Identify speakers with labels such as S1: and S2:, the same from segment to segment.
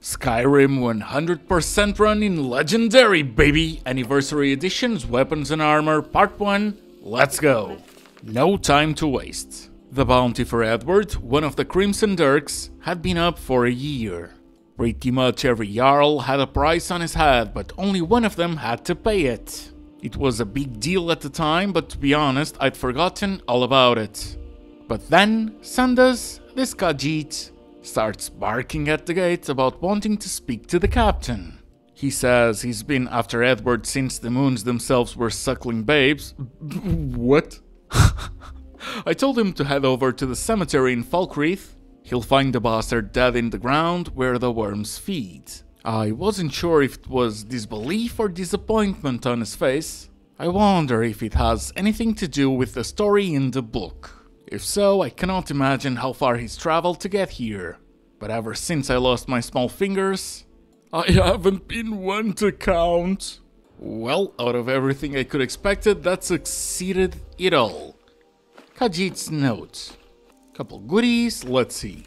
S1: Skyrim 100% run in Legendary, baby! Anniversary Editions Weapons and Armor Part 1. Let's go! No time to waste. The bounty for Edward, one of the Crimson Dirks, had been up for a year. Pretty much every Jarl had a price on his head, but only one of them had to pay it. It was a big deal at the time, but to be honest, I'd forgotten all about it. But then, Sandus, this Khajiit, starts barking at the gate about wanting to speak to the captain. He says he's been after Edward since the moons themselves were suckling babes. what? I told him to head over to the cemetery in Falkreath. He'll find the bastard dead in the ground where the worms feed. I wasn't sure if it was disbelief or disappointment on his face. I wonder if it has anything to do with the story in the book. If so, I cannot imagine how far he's traveled to get here. But ever since I lost my small fingers, I haven't been one to count. Well, out of everything I could expected, that succeeded it all. Khajiit's note. Couple goodies, let's see.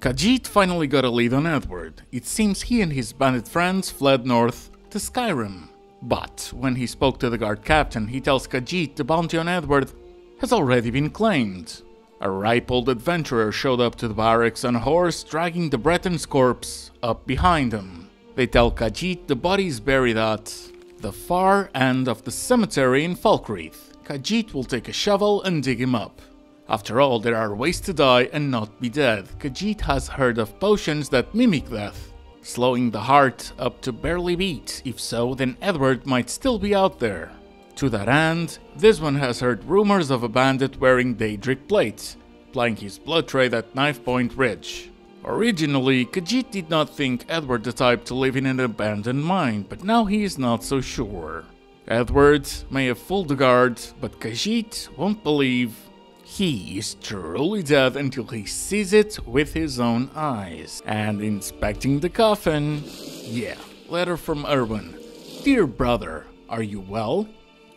S1: Khajiit finally got a lead on Edward. It seems he and his bandit friends fled north to Skyrim. But when he spoke to the guard captain, he tells Khajiit the bounty on Edward has already been claimed. A ripe old adventurer showed up to the barracks on a horse, dragging the Breton's corpse up behind him. They tell Khajiit the body is buried at the far end of the cemetery in Falkreath. Khajiit will take a shovel and dig him up. After all, there are ways to die and not be dead. Khajiit has heard of potions that mimic death, slowing the heart up to barely beat. If so, then Edward might still be out there. To that end, this one has heard rumors of a bandit wearing Daedric plates, plying his blood trade at Knife Point Ridge. Originally, Khajiit did not think Edward the type to live in an abandoned mine, but now he is not so sure. Edward may have fooled the guard, but Khajiit won't believe he is truly dead until he sees it with his own eyes. And inspecting the coffin, yeah, letter from Erwin. Dear brother, are you well?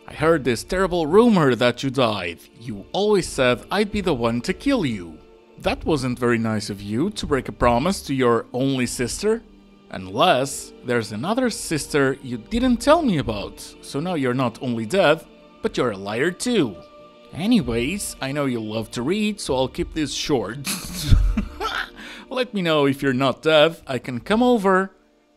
S1: I heard this terrible rumor that you died. You always said I'd be the one to kill you. That wasn't very nice of you to break a promise to your only sister. Unless there's another sister you didn't tell me about, so now you're not only dead, but you're a liar too. Anyways, I know you love to read, so I'll keep this short. Let me know if you're not dead, I can come over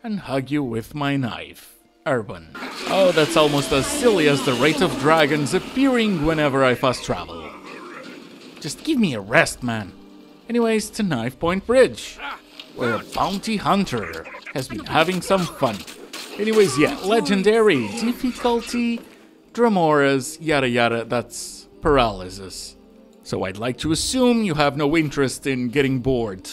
S1: and hug you with my knife. Urban. Oh, that's almost as silly as the rate of dragons appearing whenever I fast travel. Just give me a rest, man. Anyways, to Knife Point Ridge, where a bounty hunter has been having some fun. Anyways, yeah, legendary, difficulty, Dremoras, yada yada, that's paralysis. So I'd like to assume you have no interest in getting bored.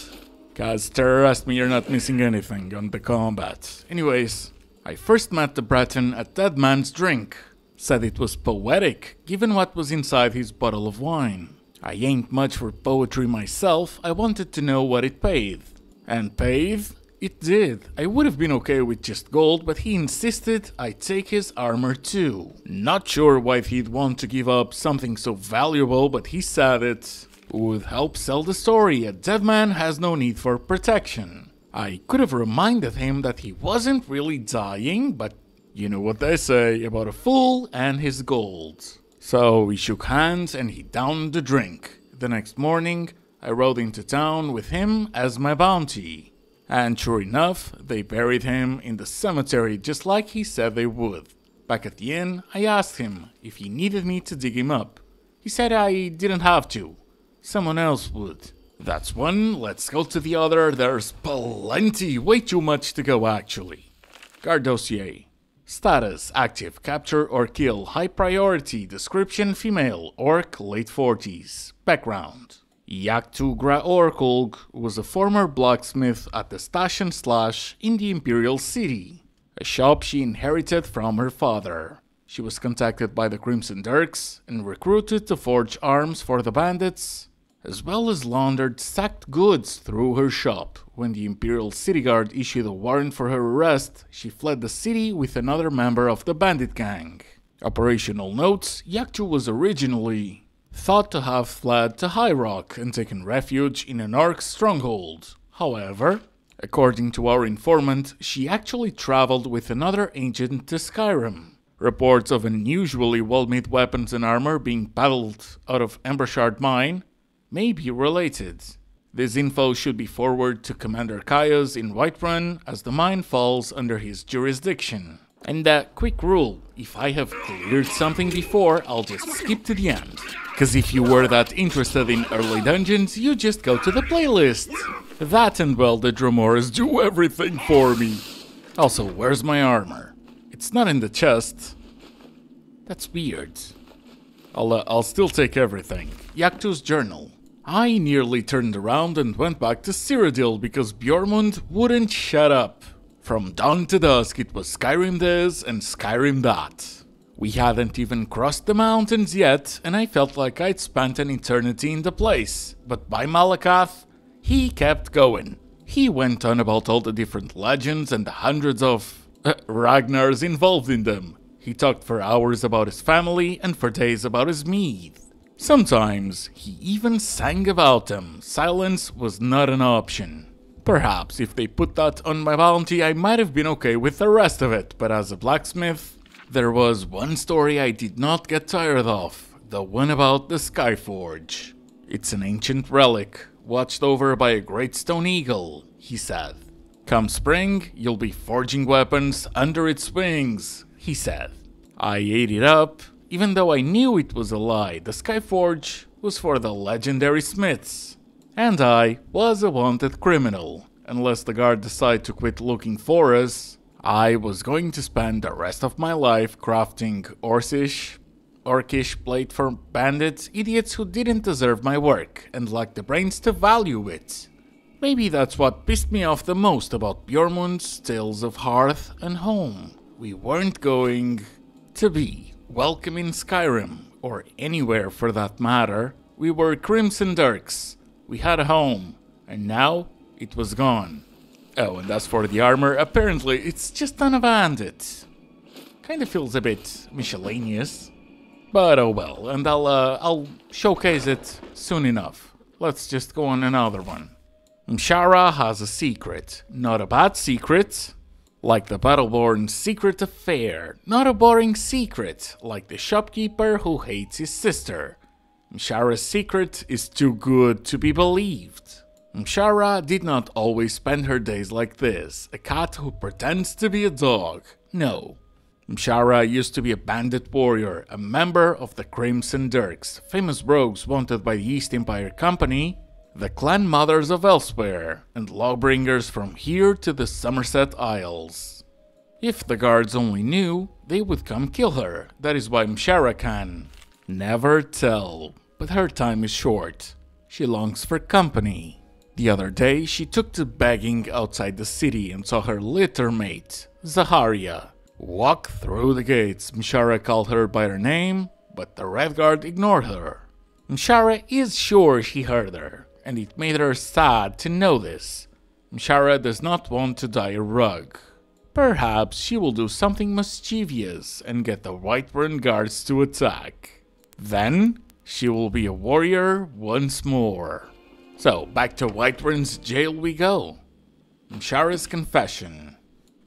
S1: Cause trust me, you're not missing anything on the combat. Anyways, I first met the Breton at Dead Man's Drink. Said it was poetic, given what was inside his bottle of wine. I ain't much for poetry myself, I wanted to know what it paid. And paid? It did. I would have been okay with just gold, but he insisted I take his armor too. Not sure why he'd want to give up something so valuable, but he said it would help sell the story. A dead man has no need for protection. I could have reminded him that he wasn't really dying, but you know what they say about a fool and his gold. So we shook hands and he downed the drink. The next morning, I rode into town with him as my bounty. And sure enough, they buried him in the cemetery just like he said they would. Back at the inn, I asked him if he needed me to dig him up. He said I didn't have to. Someone else would. That's one, let's go to the other. There's plenty, way too much to go actually. Guard dossier. Status active, capture or kill, high priority, description female, orc, late 40s. Background Yaktu Graorkulg was a former blacksmith at the Station Slash in the Imperial City, a shop she inherited from her father. She was contacted by the Crimson Dirks and recruited to forge arms for the bandits, as well as laundered sacked goods through her shop. When the Imperial City Guard issued a warrant for her arrest, she fled the city with another member of the bandit gang. Operational notes Yaktu was originally thought to have fled to High Rock and taken refuge in an orc stronghold. However, According to our informant, she actually traveled with another agent to Skyrim. Reports of unusually well made weapons and armor being paddled out of Embershard Mine may be related. This info should be forwarded to Commander Caius in Whiterun as the mine falls under his jurisdiction. And a quick rule if I have cleared something before, I'll just skip to the end. Cause if you were that interested in early dungeons, you just go to the playlist. That and well, the Dremoras do everything for me. Also, where's my armor? It's not in the chest. That's weird. I'll, uh, I'll still take everything. Yaktu's journal. I nearly turned around and went back to Cyrodiil because Bjormund wouldn't shut up. From dawn to dusk, it was Skyrim this and Skyrim that. We hadn't even crossed the mountains yet, and I felt like I'd spent an eternity in the place. But by Malacath, he kept going. He went on about all the different legends and the hundreds of uh, Ragnars involved in them. He talked for hours about his family and for days about his mead. Sometimes he even sang about them. Silence was not an option. Perhaps if they put that on my bounty, I might have been okay with the rest of it, but as a blacksmith, there was one story I did not get tired of the one about the Skyforge. It's an ancient relic, watched over by a great stone eagle, he said. Come spring, you'll be forging weapons under its wings, he said. I ate it up, even though I knew it was a lie. The Skyforge was for the legendary smiths. And I was a wanted criminal. Unless the guard decided to quit looking for us, I was going to spend the rest of my life crafting Orcish, Orcish for bandits, idiots who didn't deserve my work and lacked the brains to value it. Maybe that's what pissed me off the most about Bjormund's tales of hearth and home. We weren't going to be welcome in Skyrim, or anywhere for that matter. We were Crimson Dirks. We had a home, and now it was gone. Oh, and as for the armor, apparently it's just on a bandit. Kinda feels a bit miscellaneous. But oh well, and I'll uh, I'll showcase it soon enough. Let's just go on another one. Mshara has a secret, not a bad secret, like the Battleborn secret affair, not a boring secret, like the shopkeeper who hates his sister. Mshara's secret is too good to be believed. Mshara did not always spend her days like this, a cat who pretends to be a dog. No, Mshara used to be a bandit warrior, a member of the Crimson Dirks, famous rogues wanted by the East Empire Company, the clan mothers of elsewhere, and lawbringers from here to the Summerset Isles. If the guards only knew, they would come kill her. That is why Mshara can never tell. But her time is short. She longs for company. The other day, she took to begging outside the city and saw her litter mate, Zaharia, Walk through the gates. Mshara called her by her name, but the Red Guard ignored her. Mshara is sure she heard her, and it made her sad to know this. Mshara does not want to die a rug. Perhaps she will do something mischievous and get the Whiterun guards to attack. Then she will be a warrior once more. So back to Whiterun's jail we go. Mshara's confession.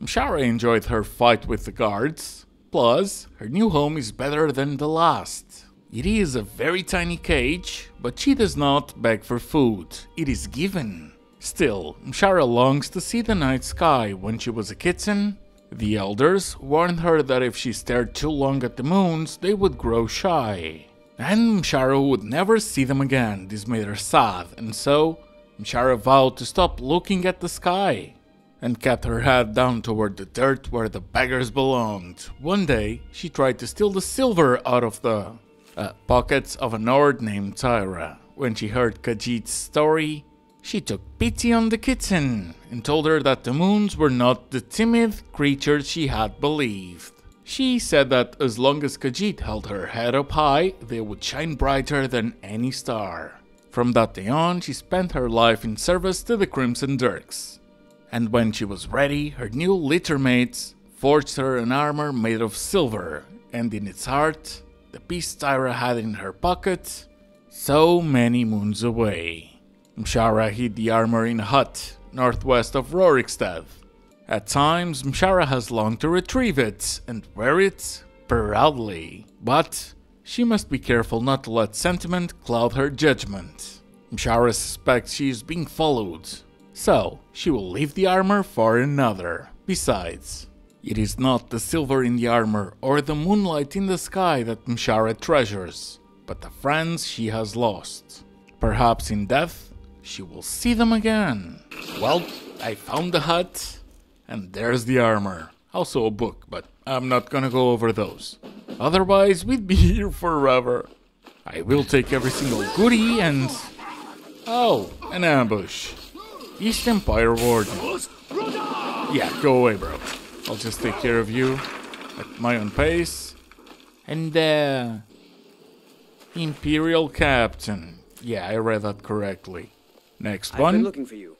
S1: Mshara enjoyed her fight with the guards. Plus, her new home is better than the last. It is a very tiny cage, but she does not beg for food, it is given. Still, Mshara longs to see the night sky. When she was a kitten, the elders warned her that if she stared too long at the moons, they would grow shy. And Mshara would never see them again. This made her sad, and so Mshara vowed to stop looking at the sky and kept her head down toward the dirt where the beggars belonged. One day, she tried to steal the silver out of the uh, pockets of a Nord named Tyra. When she heard Khajiit's story, she took pity on the kitten and told her that the moons were not the timid creatures she had believed. She said that as long as Khajiit held her head up high, they would shine brighter than any star. From that day on, she spent her life in service to the Crimson Dirks and when she was ready, her new littermates forged her an armor made of silver, and in its heart, the piece Tyra had in her pocket, so many moons away. Mshara hid the armor in a hut, northwest of Rorikstead. At times, Mshara has longed to retrieve it and wear it proudly, but she must be careful not to let sentiment cloud her judgment. Mshara suspects she is being followed, so she will leave the armor for another. Besides, it is not the silver in the armor or the moonlight in the sky that Mshara treasures, but the friends she has lost. Perhaps in death, she will see them again. Well, I found the hut, and there's the armor. Also a book, but I'm not gonna go over those. Otherwise, we'd be here forever. I will take every single goodie and... Oh, an ambush. East Empire Warden. Yeah, go away, bro. I'll just take care of you at my own pace. And, uh... Imperial Captain. Yeah, I read that correctly. Next
S2: I've
S1: one.
S2: been looking for you.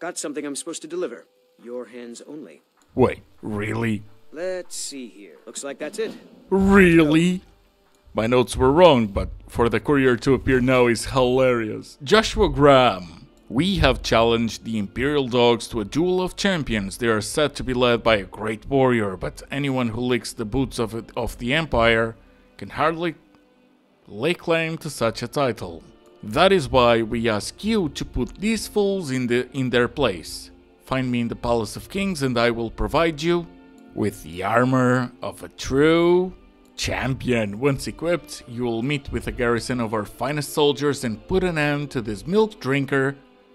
S2: Got something I'm supposed to deliver. Your hands only.
S1: Wait, really?
S2: Let's see here. Looks like that's it.
S1: Really? My notes were wrong, but for the courier to appear now is hilarious. Joshua Graham. We have challenged the Imperial Dogs to a duel of champions. They are said to be led by a great warrior, but anyone who licks the boots of, it, of the Empire can hardly lay claim to such a title. That is why we ask you to put these fools in, the, in their place. Find me in the Palace of Kings and I will provide you with the armor of a true champion. Once equipped, you will meet with a garrison of our finest soldiers and put an end to this milk drinker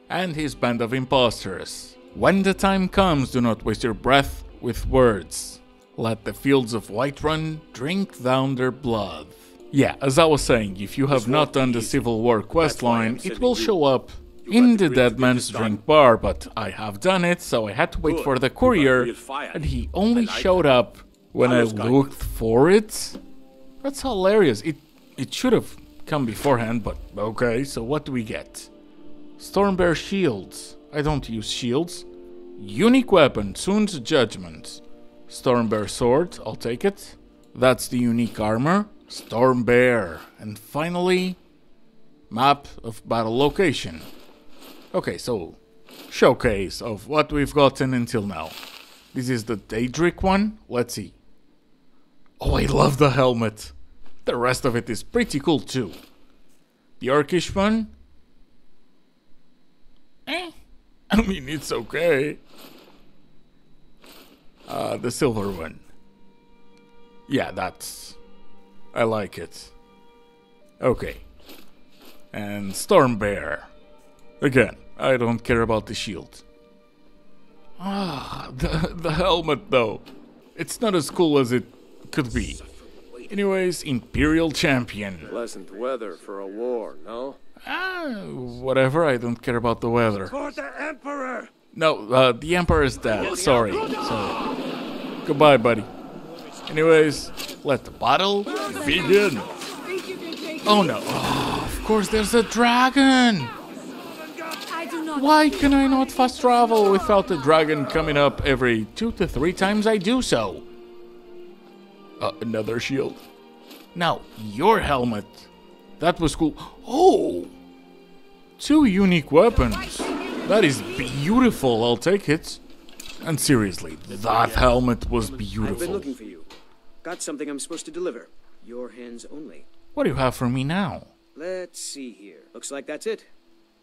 S1: and his band of imposters. When the time comes, do not waste your breath with words. Let the fields of Whiterun drink down their blood. Yeah, as I was saying, if you have not done the Civil War quest line, it will show up in the Dead Man's Drink Bar, but I have done it, so I had to wait for the courier, and he only showed up when I looked for it. That's hilarious. It it should have come beforehand, but okay. So what do we get? Stormbear shields. I don't use shields. Unique weapon, Soon's Judgment. Stormbear sword, I'll take it. That's the unique armor. Stormbear. And finally, map of battle location. Okay, so showcase of what we've gotten until now. This is the Daedric one. Let's see. Oh, I love the helmet. The rest of it is pretty cool too. The Orcish one. Eh. I mean, it's okay. Uh, the silver one. Yeah, that's. I like it. Okay. And Stormbear. Again, I don't care about the shield. Ah, the, the helmet though. It's not as cool as it could be. Anyways, Imperial Champion.
S3: Pleasant weather for a war, no?
S1: Ah, whatever, I don't care about the weather.
S3: For the Emperor!
S1: No, uh, the Emperor is dead. Sorry. Sorry. Goodbye, buddy. Anyways, let the battle begin. Oh no. Oh, of course, there's a dragon! Why can I not fast travel without the dragon coming up every two to three times I do so? Uh, another shield. Now, your helmet. That was cool. Oh! Two unique weapons. That is beautiful, I'll take it. And seriously, that helmet was
S2: I've been
S1: beautiful.
S2: looking for you. Got something I'm supposed to deliver. Your hands only.
S1: What do you have for me now?
S2: Let's see here. Looks like that's it.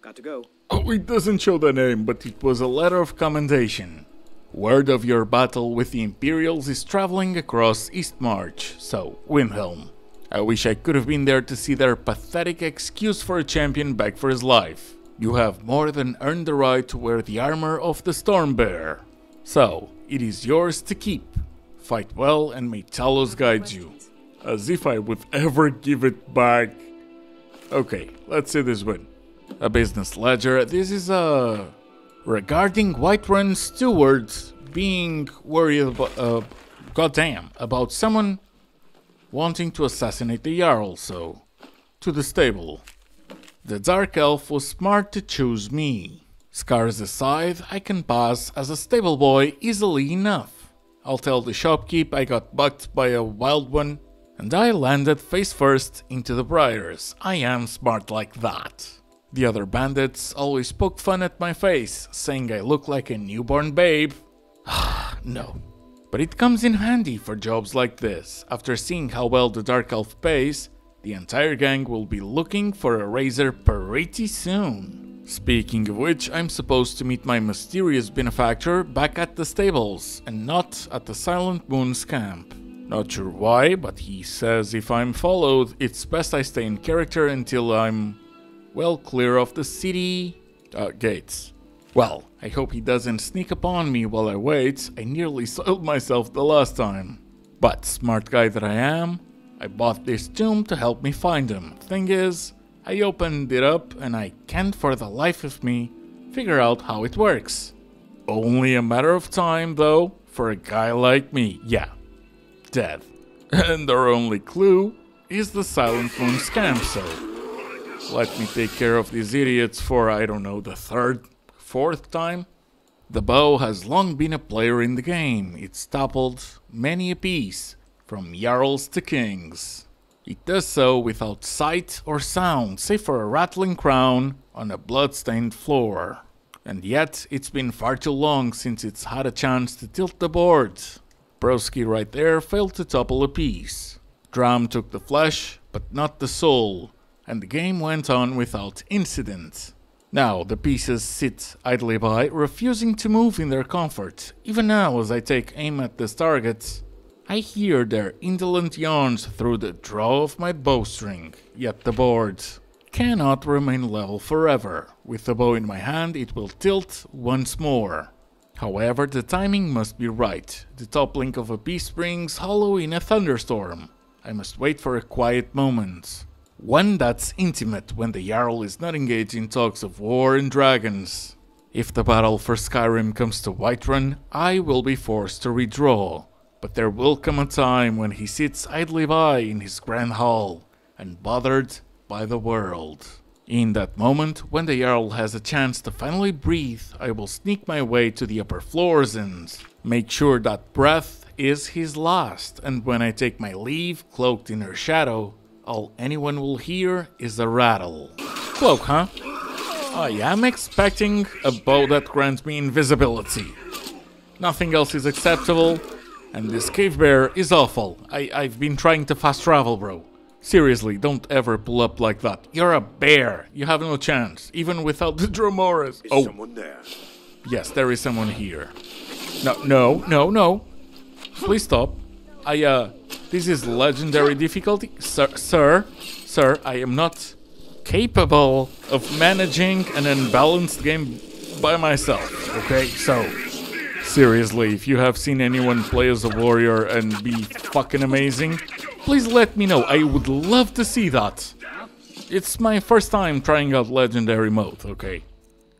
S2: Got to go.
S1: Oh, it doesn't show the name, but it was a letter of commendation. Word of your battle with the Imperials is traveling across East March, so Windhelm. I wish I could have been there to see their pathetic excuse for a champion beg for his life. You have more than earned the right to wear the armor of the Stormbear. So, it is yours to keep. Fight well and may Talos guide you. As if I would ever give it back. Okay, let's see this one. A business ledger. This is uh regarding Whiterun stewards being worried about uh, goddamn about someone wanting to assassinate the Jarl, so to the stable. The Dark Elf was smart to choose me. Scars aside, I can pass as a stable boy easily enough. I'll tell the shopkeep I got bucked by a wild one, and I landed face first into the briars. I am smart like that. The other bandits always poke fun at my face, saying I look like a newborn babe. no. But it comes in handy for jobs like this. After seeing how well the Dark Elf pays, the entire gang will be looking for a razor pretty soon. Speaking of which, I'm supposed to meet my mysterious benefactor back at the stables, and not at the Silent Moon's camp. Not sure why, but he says if I'm followed, it's best I stay in character until I'm, well, clear of the city uh, gates. Well, I hope he doesn't sneak upon me while I wait. I nearly soiled myself the last time. But, smart guy that I am, I bought this tomb to help me find him. Thing is, I opened it up and I can't for the life of me figure out how it works. Only a matter of time, though, for a guy like me. Yeah, dead. And our only clue is the Silent Moons camp, so let me take care of these idiots for, I don't know, the third, fourth time. The bow has long been a player in the game. It's toppled many a piece, from Jarls to Kings. It does so without sight or sound, save for a rattling crown on a blood-stained floor. And yet, it's been far too long since it's had a chance to tilt the board. Broski right there failed to topple a piece. Dram took the flesh, but not the soul, and the game went on without incident. Now the pieces sit idly by, refusing to move in their comfort. Even now, as I take aim at this target, I hear their indolent yawns through the draw of my bowstring. Yet the board cannot remain level forever. With the bow in my hand, it will tilt once more. However, the timing must be right. The toppling of a piece springs hollow in a thunderstorm. I must wait for a quiet moment. One that's intimate when the Jarl is not engaged in talks of war and dragons. If the battle for Skyrim comes to Whiterun, I will be forced to redraw. But there will come a time when he sits idly by in his grand hall, unbothered by the world. In that moment, when the Jarl has a chance to finally breathe, I will sneak my way to the upper floors and make sure that breath is his last, and when I take my leave, cloaked in her shadow, all anyone will hear is a rattle. Cloak, huh? I am expecting a bow that grants me invisibility. Nothing else is acceptable, and this cave bear is awful. I, I've been trying to fast travel, bro. Seriously, don't ever pull up like that. You're a bear. You have no chance, even without the Dremoras.
S3: Is
S1: oh,
S3: someone there?
S1: yes, there is someone here. No, no, no, no. Please stop. I, uh, this is legendary difficulty. Sir, sir, sir, I am not capable of managing an unbalanced game by myself, okay? So, seriously, if you have seen anyone play as a warrior and be fucking amazing, please let me know. I would love to see that. It's my first time trying out legendary mode, okay?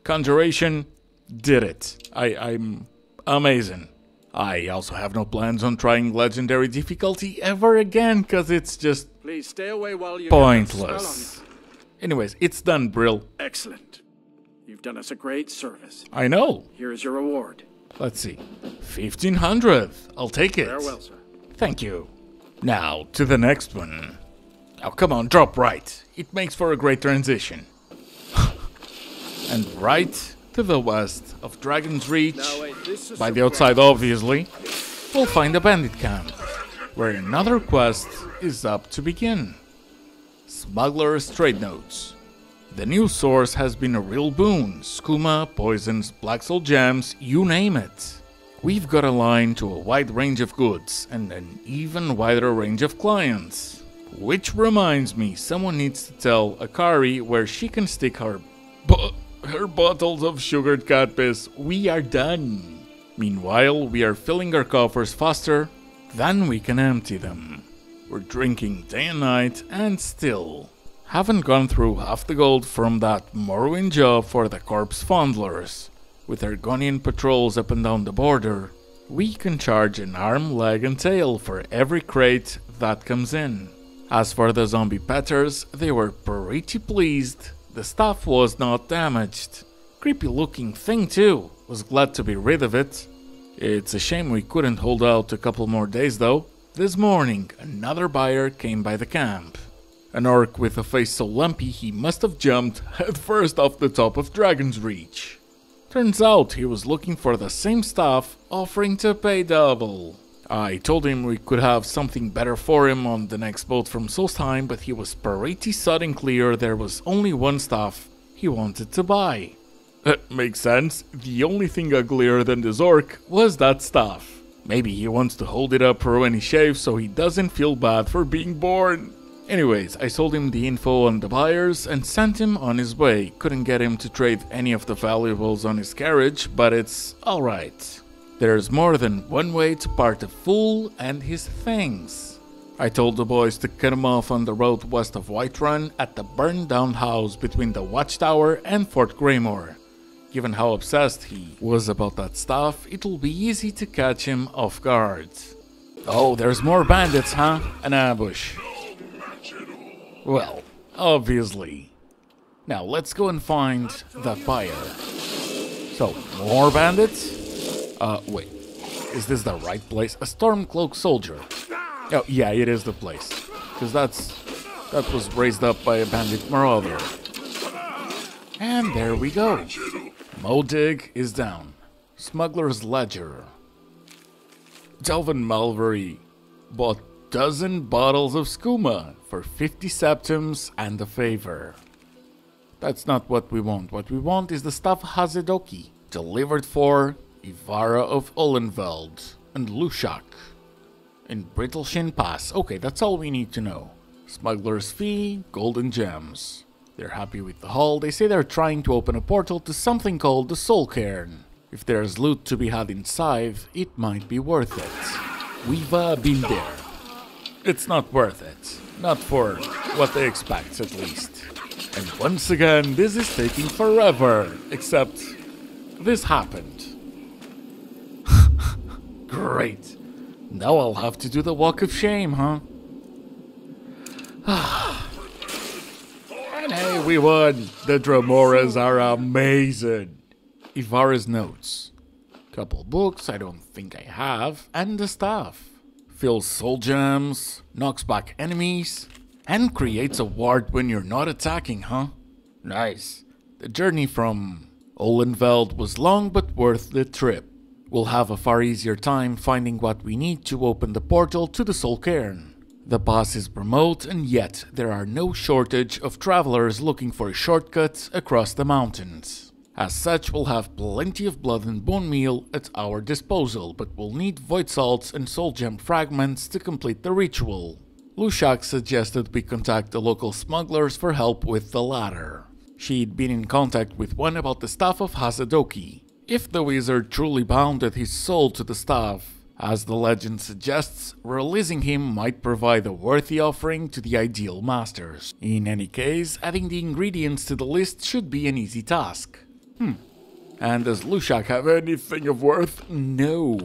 S1: Conjuration did it. I, I'm amazing. I also have no plans on trying legendary difficulty ever again, cause it's just
S2: Please stay away while you
S1: pointless. Anyways, it's done, Brill.
S2: Excellent. You've done us a great service.
S1: I know.
S2: Here is your reward.
S1: Let's see. 1500. I'll take it.
S2: Farewell, sir.
S1: Thank you. Now, to the next one. Now, come on, drop right. It makes for a great transition. and right to the west of Dragon's Reach,
S2: Now, wait,
S1: by the outside obviously, we'll find a bandit camp, where another quest is up to begin. Smuggler's Trade Notes. The new source has been a real boon. Skooma, poisons, black soul gems, you name it. We've got a line to a wide range of goods and an even wider range of clients. Which reminds me, someone needs to tell Akari where she can stick her bu- her bottles of sugared cat piss. We are done. Meanwhile, we are filling our coffers faster than we can empty them. We're drinking day and night and still haven't gone through half the gold from that Morrowind job for the corpse fondlers. With Argonian patrols up and down the border, we can charge an arm, leg, and tail for every crate that comes in. As for the zombie petters, they were pretty pleased. The stuff was not damaged. Creepy looking thing, too. Was glad to be rid of it. It's a shame we couldn't hold out a couple more days, though. This morning, another buyer came by the camp. An orc with a face so lumpy he must have jumped headfirst off the top of Dragon's Reach. Turns out he was looking for the same stuff, offering to pay double. I told him we could have something better for him on the next boat from Solstheim, but he was pretty sudden clear there was only one stuff he wanted to buy. Uh, makes sense. The only thing uglier than the Zork was that stuff. Maybe he wants to hold it up for when he shaves so he doesn't feel bad for being born. Anyways, I sold him the info on the buyers and sent him on his way. Couldn't get him to trade any of the valuables on his carriage, but it's alright. There's more than one way to part a fool and his things. I told the boys to cut him off on the road west of Whiterun at the burned down house between the Watchtower and Fort Greymoor. Given how obsessed he was about that stuff, it'll be easy to catch him off guard. Oh, there's more bandits, huh? An ambush. Well, obviously. Now let's go and find the fire. So, more bandits? Uh, wait. Is this the right place? A Stormcloak soldier. Oh, yeah, it is the place. Because that's... That was raised up by a bandit marauder. And there we go. Modig is down. Smuggler's Ledger. Delvin Mallory bought dozen bottles of skooma for 50 septims and a favor. That's not what we want. What we want is the stuff Hasedoki, delivered for Ivara of Olenveld and Lushak in Brittleshin Pass. Okay, that's all we need to know. Smuggler's fee, golden gems. They're happy with the haul. They say they're trying to open a portal to something called the Soul Cairn. If there's loot to be had inside, it might be worth it. We've uh, been there. It's not worth it. Not for what they expect, at least. And once again, this is taking forever. Except, this happened. Great. Now I'll have to do the walk of shame, huh? and hey, we won! The Dremoras are amazing! Ivara's notes. Couple books I don't think I have, and the staff. Fills soul gems, knocks back enemies, and creates a ward when you're not attacking, huh? Nice. The journey from Olenveld was long but worth the trip. We'll have a far easier time finding what we need to open the portal to the Soul Cairn. The pass is remote and yet there are no shortage of travelers looking for shortcuts across the mountains. As such, we'll have plenty of blood and bone meal at our disposal, but we'll need void salts and soul gem fragments to complete the ritual. Lushak suggested we contact the local smugglers for help with the latter. She'd been in contact with one about the staff of Hasedoki. If the wizard truly bounded his soul to the staff, as the legend suggests, releasing him might provide a worthy offering to the ideal masters. In any case, adding the ingredients to the list should be an easy task. Hmm. And does Lushak have anything of worth? No.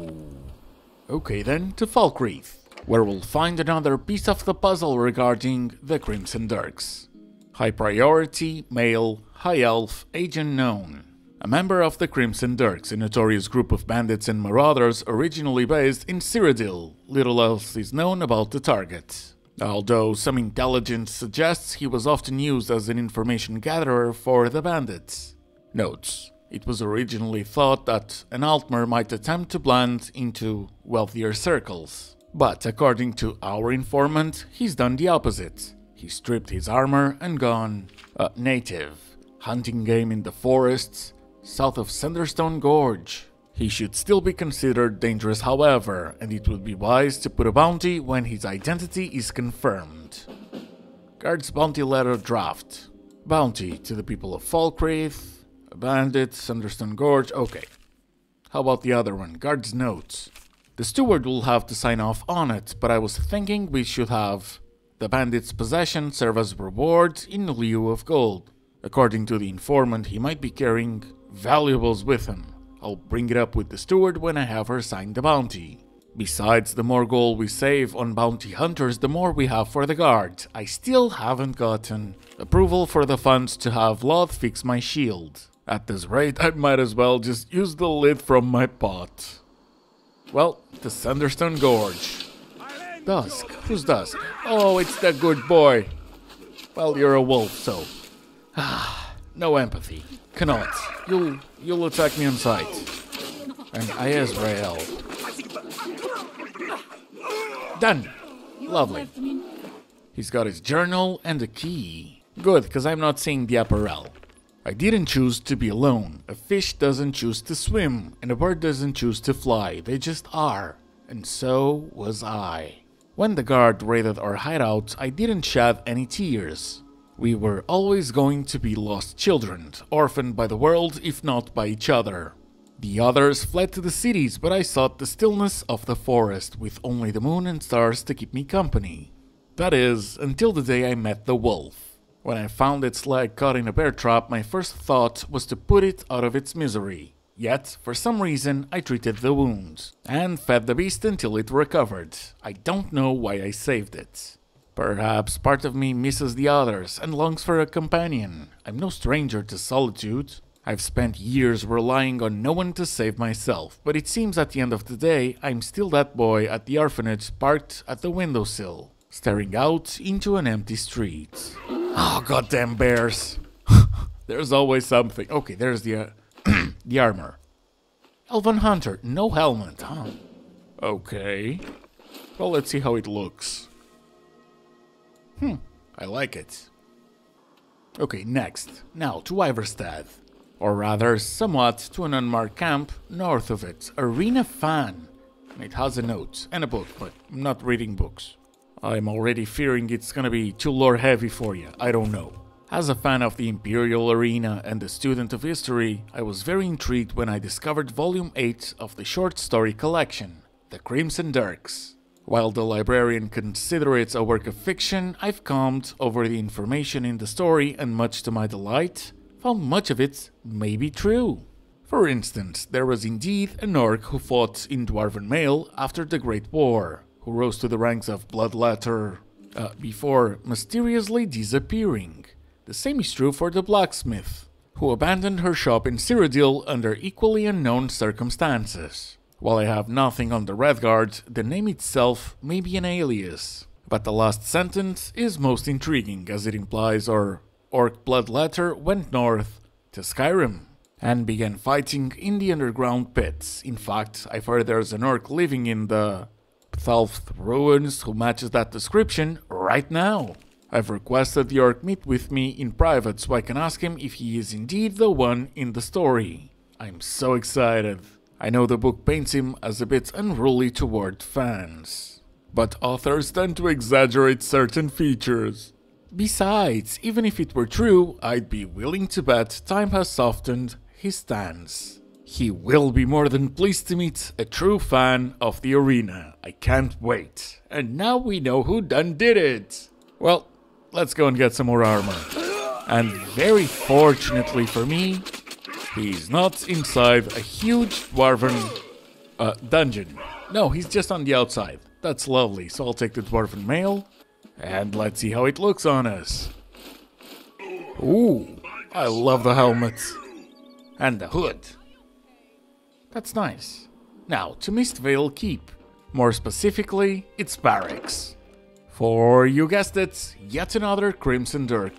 S1: Okay then, to Falkreath, where we'll find another piece of the puzzle regarding the Crimson Dirks. High priority, male, high elf, age unknown. A member of the Crimson Dirks, a notorious group of bandits and marauders originally based in Cyrodiil. Little else is known about the target. Although some intelligence suggests he was often used as an information gatherer for the bandits. Notes. It was originally thought that an Altmer might attempt to blend into wealthier circles. But according to our informant, he's done the opposite. He stripped his armor and gone uh, native, hunting game in the forests south of Sunderstone Gorge. He should still be considered dangerous, however, and it would be wise to put a bounty when his identity is confirmed. Guard's bounty letter draft. Bounty to the people of Falkreath, bandit, Sunderstone Gorge, okay. How about the other one, Guard's notes? The steward will have to sign off on it, but I was thinking we should have the bandit's possession serve as reward in lieu of gold. According to the informant, he might be carrying valuables with him. I'll bring it up with the steward when I have her sign the bounty. Besides, the more gold we save on bounty hunters, the more we have for the guard. I still haven't gotten approval for the funds to have Lod fix my shield. At this rate, I might as well just use the lid from my pot. Well, the Sunderstone Gorge. Dusk? Who's Dusk? Oh, it's that good boy. Well, you're a wolf, so. Ah. No empathy. Cannot. You'll you'll attack me on sight. And I Israel. Done. Lovely. He's got his journal and a key. Good, because I'm not seeing the apparel. I didn't choose to be alone. A fish doesn't choose to swim, and a bird doesn't choose to fly. They just are. And so was I. When the guard raided our hideout, I didn't shed any tears. We were always going to be lost children, orphaned by the world if not by each other. The others fled to the cities, but I sought the stillness of the forest with only the moon and stars to keep me company. That is, until the day I met the wolf. When I found its leg caught in a bear trap, my first thought was to put it out of its misery. Yet, for some reason, I treated the wounds and fed the beast until it recovered. I don't know why I saved it. Perhaps part of me misses the others and longs for a companion. I'm no stranger to solitude. I've spent years relying on no one to save myself, but it seems at the end of the day, I'm still that boy at the orphanage parked at the windowsill, staring out into an empty street. Oh, goddamn bears! there's always something. Okay, there's the. Uh, the armor. Elven Hunter, no helmet, huh? Okay. Well, let's see how it looks. Hmm, I like it. Okay, next. Now to Ivarstead. Or rather, somewhat to an unmarked camp north of it. Arena Fan. It has a note and a book, but I'm not reading books. I'm already fearing it's gonna be too lore heavy for you. I don't know. As a fan of the Imperial Arena and a student of history, I was very intrigued when I discovered Volume 8 of the short story collection, The Crimson Dirks. While the librarian considers it a work of fiction, I've combed over the information in the story and much to my delight, found much of it may be true. For instance, there was indeed an orc who fought in Dwarven Mail after the Great War, who rose to the ranks of Bloodletter uh, before mysteriously disappearing. The same is true for the blacksmith, who abandoned her shop in Cyrodiil under equally unknown circumstances. While I have nothing on the Redguard, the name itself may be an alias, but the last sentence is most intriguing as it implies our Orc Bloodletter went north to Skyrim and began fighting in the underground pits. In fact, I've heard there's an orc living in the Bthalft ruins who matches that description right now. I've requested the orc meet with me in private so I can ask him if he is indeed the one in the story. I'm so excited. I know the book paints him as a bit unruly toward fans. But authors tend to exaggerate certain features. Besides, even if it were true, I'd be willing to bet time has softened his stance. He will be more than pleased to meet a true fan of the arena. I can't wait. And now we know who done did it. Well, let's go and get some more armor. And very fortunately for me, he's not inside a huge dwarven uh, dungeon. No, he's just on the outside. That's lovely, so I'll take the dwarven mail, and let's see how it looks on us. Ooh, I love the helmet. And the hood. That's nice. Now, to Mistveil Keep. More specifically, its barracks. For, you guessed it, yet another Crimson Dirk.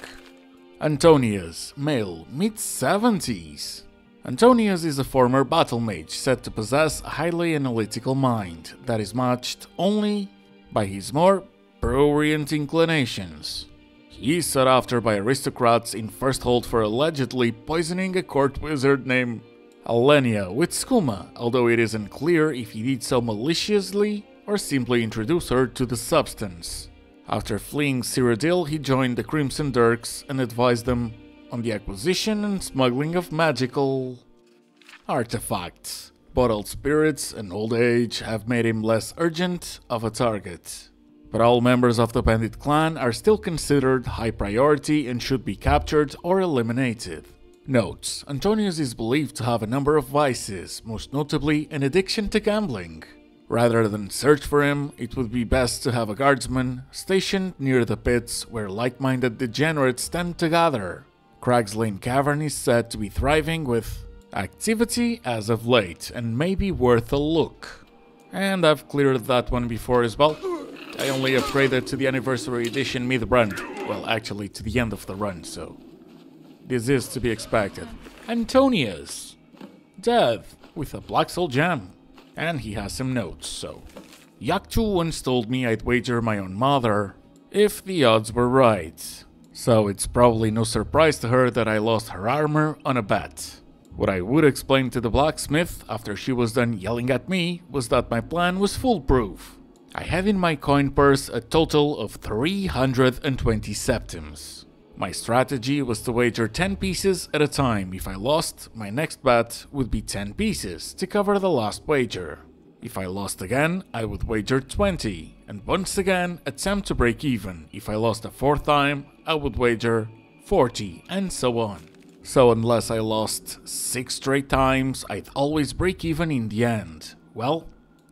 S1: Antonius, male, mid 70s. Antonius is a former battle mage said to possess a highly analytical mind that is matched only by his more prurient inclinations. He is sought after by aristocrats in First Hold for allegedly poisoning a court wizard named Alenia with skooma, although it isn't clear if he did so maliciously or simply introduced her to the substance. After fleeing Cyrodiil, he joined the Crimson Dirks and advised them on the acquisition and smuggling of magical artifacts. Bottled spirits and old age have made him less urgent of a target. But all members of the bandit clan are still considered high priority and should be captured or eliminated. Notes Antonius is believed to have a number of vices, most notably an addiction to gambling. Rather than search for him, it would be best to have a guardsman stationed near the pits where like-minded degenerates tend to gather. Cragslane Cavern is said to be thriving with activity as of late and may be worth a look. And I've cleared that one before as well. I only upgraded to the anniversary edition mid-run. Well, actually to the end of the run, so... This is to be expected. Antonius! Death, with a Black Soul Gem. And he has some notes, so... Yaktu once told me I'd wager my own mother if the odds were right. So it's probably no surprise to her that I lost her armor on a bet. What I would explain to the blacksmith after she was done yelling at me was that my plan was foolproof. I had in my coin purse a total of 320 septims. My strategy was to wager 10 pieces at a time. If I lost, my next bet would be 10 pieces to cover the last wager. If I lost again, I would wager 20, and once again attempt to break even. If I lost a fourth time, I would wager 40, and so on. So unless I lost 6 straight times, I'd always break even in the end. Well,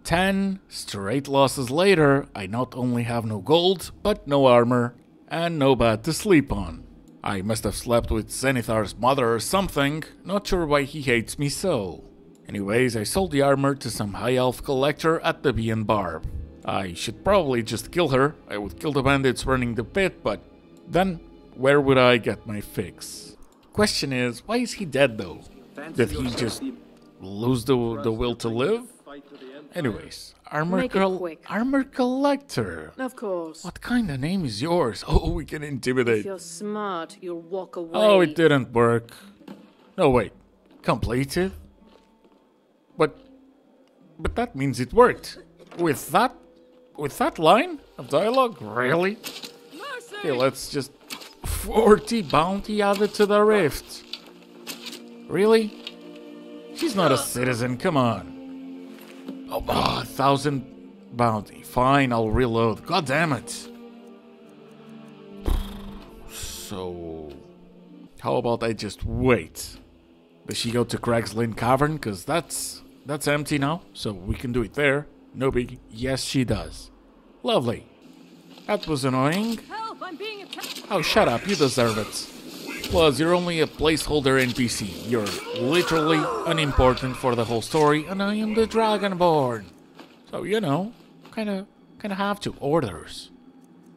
S1: 10 straight losses later, I not only have no gold, but no armor, and no bed to sleep on. I must have slept with Zenithar's mother or something, not sure why he hates me so. Anyways, I sold the armor to some high elf collector at the Bee and Barb. I should probably just kill her, I would kill the bandits running the pit, but then where would I get my fix? Question is, why is he dead though? Did he just lose the, the will to live? Anyways, armor
S4: Make it quick.
S1: armor collector.
S4: Of course.
S1: What kind of name is yours? Oh, we can intimidate.
S4: If
S1: intimidate.
S4: you're smart, you'll walk away.
S1: Oh, it didn't work. No, wait. Completed? But, but that means it worked. With that, with that line of dialogue, really? Mercy. Okay, let's just 40 bounty added to the rift. Really? She's not a uh. citizen, come on. Oh, a thousand bounty. Fine, I'll reload. God damn it. So, how about I just wait? Does she go to Cragslane Cavern? Cause that's that's empty now, so we can do it there. No big. Yes, she does. Lovely. That was annoying.
S4: Help!
S1: Oh, shut up. You deserve it. Plus, you're only a placeholder NPC. You're literally unimportant for the whole story, and I am the Dragonborn. So, you know, kinda, kinda have to. Orders.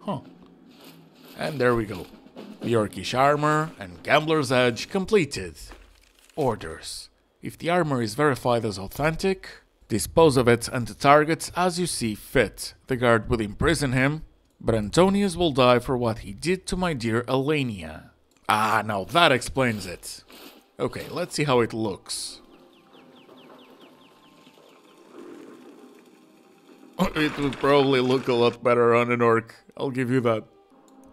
S1: Huh. And there we go. The Orcish armor and Gambler's Edge completed. Orders. If the armor is verified as authentic, dispose of it and the targets as you see fit. The guard will imprison him, but Antonius will die for what he did to my dear Elenia. Ah, now that explains it. Okay, let's see how it looks. It would probably look a lot better on an orc, I'll give you that.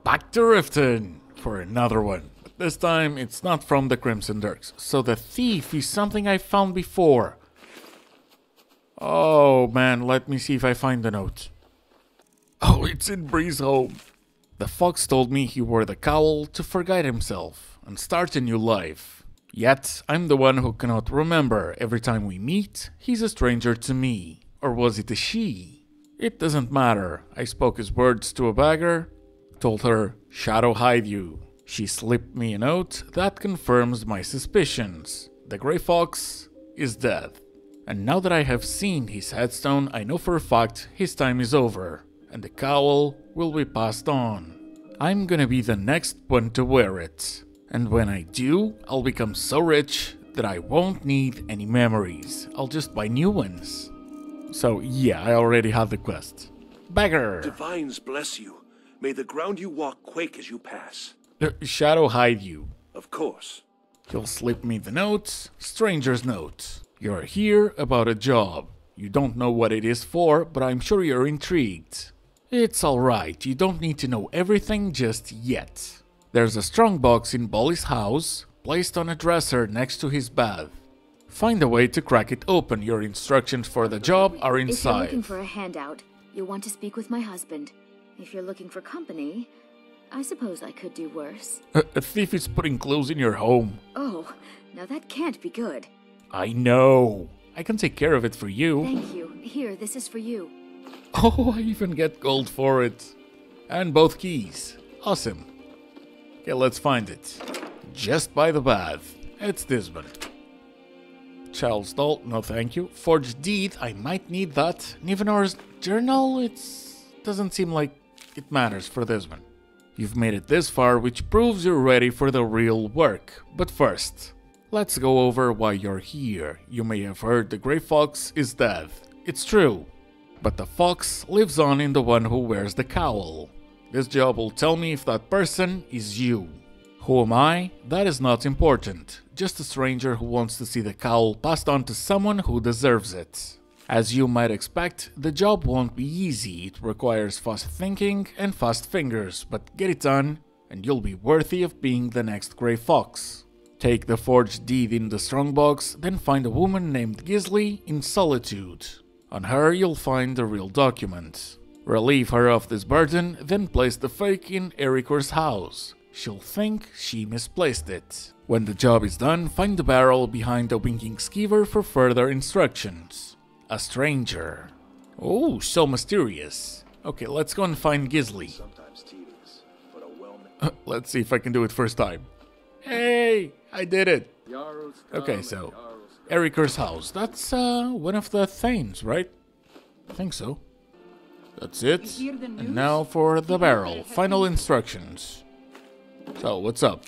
S1: Back to Riften for another one. But this time it's not from the Crimson Dirks, so the thief is something I found before. Oh man, let me see if I find the note. Oh, it's in Breezehome. The fox told me he wore the cowl to forget himself and start a new life. Yet, I'm the one who cannot remember. Every time we meet, he's a stranger to me. Or was it a she? It doesn't matter. I spoke his words to a beggar, told her, Shadow hide you. She slipped me a note that confirms my suspicions. The Grey Fox is dead. And now that I have seen his headstone, I know for a fact his time is over, and the cowl will be passed on. I'm gonna be the next one to wear it. And when I do, I'll become so rich that I won't need any memories. I'll just buy new ones. So, yeah, I already have the quest. Beggar!
S3: Divines bless you. May the ground you walk quake as you pass.
S1: Uh, Shadow hide you.
S3: Of course.
S1: You'll slip me the notes, stranger's note. You're here about a job. You don't know what it is for, but I'm sure you're intrigued. It's alright, you don't need to know everything just yet. There's a strong box in Bolli's house, placed on a dresser next to his bed. Find a way to crack it open. Your instructions for the job are inside.
S5: If you're looking for a handout, you'll want to speak with my husband. If you're looking for company, I suppose I could do worse.
S1: A, a thief is putting clothes in your home.
S5: Oh, now that can't be good.
S1: I know. I can take care of it for you.
S5: Thank you. Here, this is for you.
S1: Oh, I even get gold for it. And both keys. Awesome. Okay, let's find it. Just by the bath. It's this one. Charles Doll, no thank you. Forged deed, I might need that. Nivenor's journal, it doesn't seem like it matters for this one. You've made it this far, which proves you're ready for the real work. But first, let's go over why you're here. You may have heard the Grey Fox is dead. It's true. But the fox lives on in the one who wears the cowl. This job will tell me if that person is you. Who am I? That is not important. Just a stranger who wants to see the cowl passed on to someone who deserves it. As you might expect, the job won't be easy. It requires fast thinking and fast fingers, but get it done, and you'll be worthy of being the next Grey Fox. Take the forged deed in the strongbox, then find a woman named Gisli in Solitude. On her, you'll find the real document. Relieve her of this burden, then place the fake in Erikur's house. She'll think she misplaced it. When the job is done, find the barrel behind the winking skeever for further instructions. A stranger. Oh, so mysterious. Okay, let's go and find Gisli.
S3: Sometimes tedious, but a well
S1: let's see if I can do it first time. Hey, I did it. Okay, so Erikur's house. That's uh, one of the Thanes, right? I think so. That's it. And now for the barrel. Final instructions. So, what's up?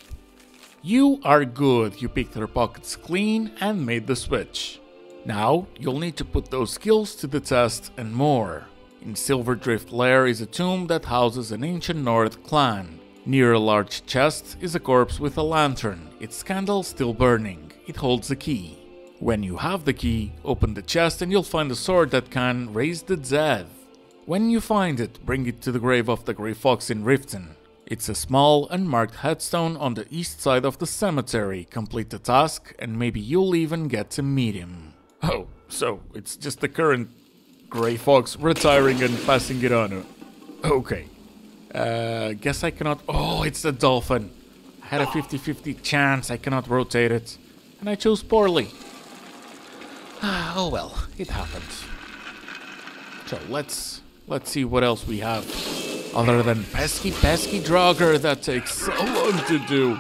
S1: You are good. You picked her pockets clean and made the switch. Now, you'll need to put those skills to the test and more. In Silverdrift Lair is a tomb that houses an ancient Nord clan. Near a large chest is a corpse with a lantern, its candle still burning. It holds a key. When you have the key, open the chest and you'll find a sword that can raise the dead. When you find it, bring it to the grave of the Grey Fox in Riften. It's a small, unmarked headstone on the east side of the cemetery. Complete the task, and maybe you'll even get to meet him. Oh, so it's just the current Grey Fox retiring and passing it on. Okay. Uh, guess I cannot. Oh, it's the dolphin. I had a 50 50 chance I cannot rotate it, and I chose poorly. Oh well, it happens. So let's let's see what else we have other than pesky pesky Draugr that takes so long to do.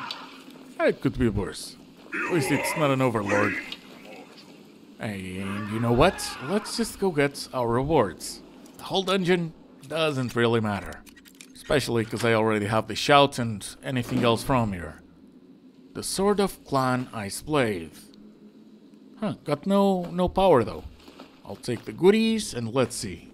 S1: It could be worse. At least it's not an overlord. And you know what? Let's just go get our rewards. The whole dungeon doesn't really matter. Especially because I already have the shout and anything else from here. The Sword of Clan Iceblade. Huh, got no no power though. I'll take the goodies and let's see.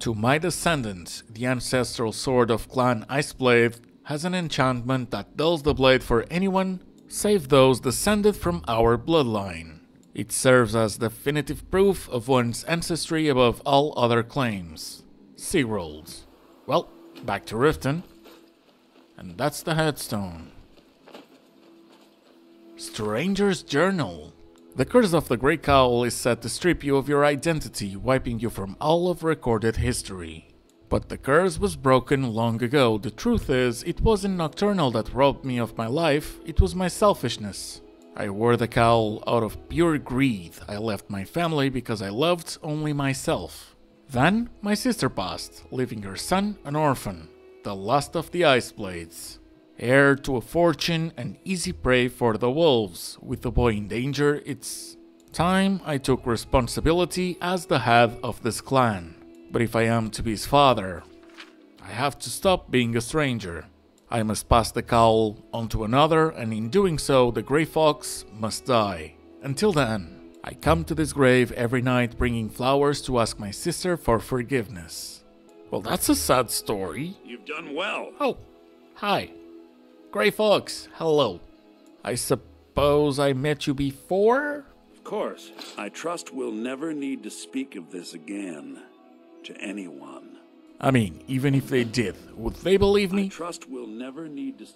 S1: To my descendants, the ancestral sword of Clan Iceblade has an enchantment that dulls the blade for anyone save those descended from our bloodline. It serves as definitive proof of one's ancestry above all other claims. Sea rolls. Well, back to Riften. And that's the headstone. Stranger's Journal. The curse of the Grey Cowl is set to strip you of your identity, wiping you from all of recorded history. But the curse was broken long ago. The truth is, it wasn't Nocturnal that robbed me of my life, it was my selfishness. I wore the cowl out of pure greed. I left my family because I loved only myself. Then my sister passed, leaving her son an orphan, the last of the Ice Blades. Heir to a fortune and easy prey for the wolves. With the boy in danger, it's time I took responsibility as the head of this clan. But if I am to be his father, I have to stop being a stranger. I must pass the cowl on to another, and in doing so, the Grey Fox must die. Until then, I come to this grave every night bringing flowers to ask my sister for forgiveness. Well, that's a sad story.
S3: You've done well.
S1: Oh, hi. Grey Fox, hello. I suppose I met you before?
S3: Of course. I trust we'll never need to speak of this again to anyone.
S1: I mean, even if they did, would they believe me?
S3: I trust we'll never need to.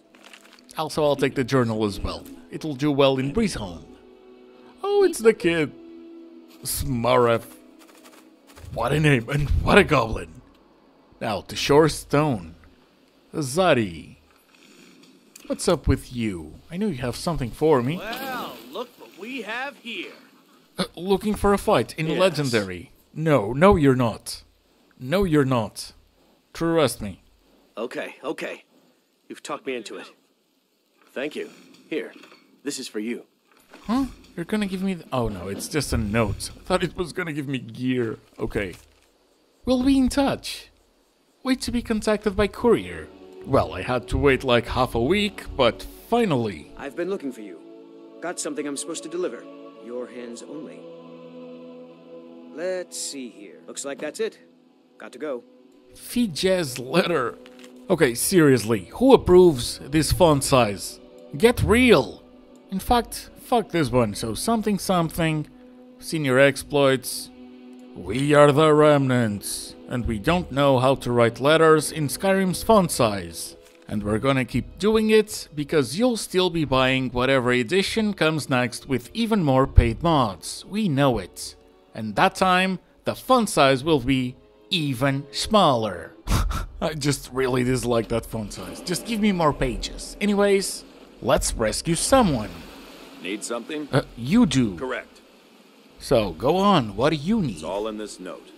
S1: Also, I'll take the journal as well. It'll do well in Breezehome. Oh, it's the kid. Smaref. What a name, and what a goblin. Now, to Shor's Stone. Zari. What's up with you? I know you have something for me.
S6: Well, look what we have here.
S1: Uh, looking for a fight in
S3: Yes.
S1: Legendary. No, no, you're not. No, you're not. Trust me.
S2: Okay, okay. You've talked me into it. Thank you. Here, this is for you.
S1: Huh? You're gonna give me. oh no, it's just a note. I thought it was gonna give me gear. Okay. We'll be in touch. wait to be contacted by courier. Well, I had to wait like half a week, but finally.
S7: I've been looking for you. Got something I'm supposed to deliver. Your hands only. Let's see here. Looks like that's it. Got to go.
S1: Fijez letter. Okay, seriously, who approves this font size? Get real! In fact, fuck this one, so something something, senior exploits. We are the remnants, and we don't know how to write letters in Skyrim's font size. And we're gonna keep doing it because you'll still be buying whatever edition comes next with even more paid mods. We know it. And that time, the font size will be even smaller. I just really dislike that font size. Just give me more pages. Anyways, let's rescue someone.
S8: Need something?
S1: Uh, you do.
S8: Correct.
S1: So, go on. What do you need?
S8: It's all in this note.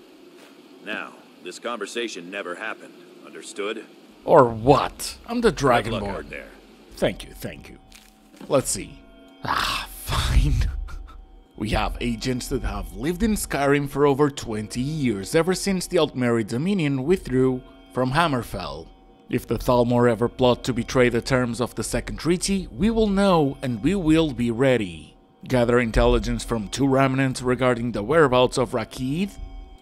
S8: Now, this conversation never happened. Understood?
S1: Or what? I'm the Dragonborn.
S8: there.
S1: Thank you, thank you. Let's see. Ah, fine. we have agents that have lived in Skyrim for over 20 years, ever since the Altmeri Dominion withdrew from Hammerfell. If the Thalmor ever plot to betray the terms of the Second Treaty, we will know and we will be ready. Gather intelligence from two remnants regarding the whereabouts of Rakid.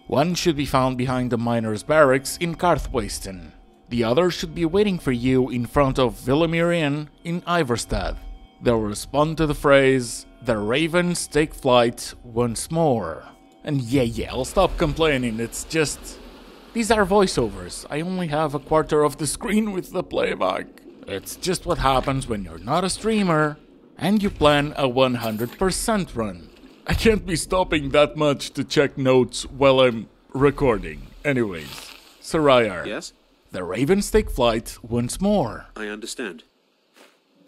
S1: One should be found behind the miners' barracks in Karthwasten. The other should be waiting for you in front of Vilemyr Inn in Ivarstead. They'll respond to the phrase, The ravens take flight once more. And yeah, yeah, I'll stop complaining, it's just. These are voiceovers. I only have a quarter of the screen with the playback. It's just what happens when you're not a streamer and you plan a 100% run. I can't be stopping that much to check notes while I'm recording. Anyways, Sarayar.
S2: Yes?
S1: The ravens take flight once more.
S2: I understand.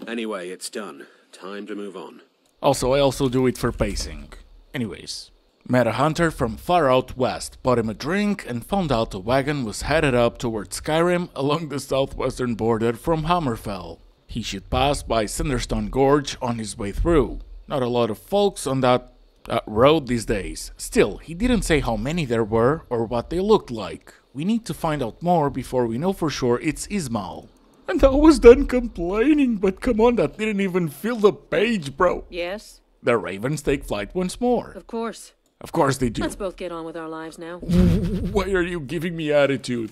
S2: Anyway, it's done. Time to move on.
S1: Also, I also do it for pacing. Anyways, met a hunter from far out west, bought him a drink, and found out the wagon was headed up towards Skyrim along the southwestern border from Hammerfell. He should pass by Sunderstone Gorge on his way through. Not a lot of folks on that uh, road these days. Still, he didn't say how many there were or what they looked like. We need to find out more before we know for sure it's Ismail. And I was done complaining, but come on, that didn't even fill the page, bro.
S4: Yes,
S1: The ravens take flight once more.
S4: of course.
S1: Of course they do.
S4: Let's both get on with our lives now.
S1: Why are you giving me attitude?